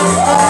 Música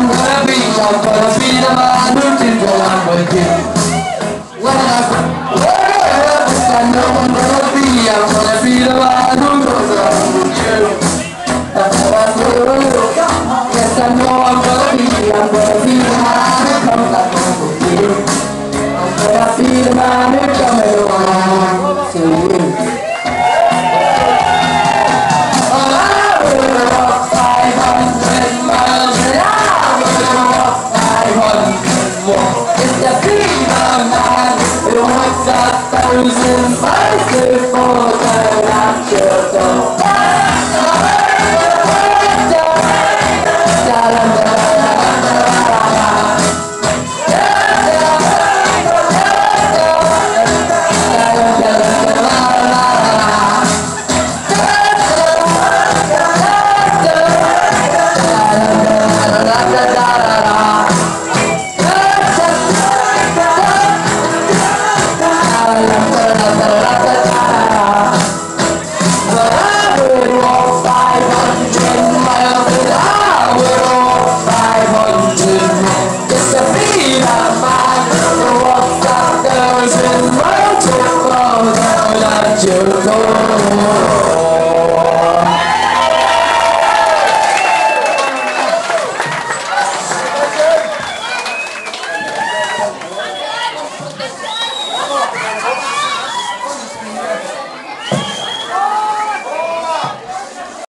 I'm gonna be, I'm gonna be the man who can go on with you. When I, wherever I know I'm gonna be, I'm gonna be the man who goes on with you. That's what I do. Yes, I know I'm gonna be, I'm gonna be. thousand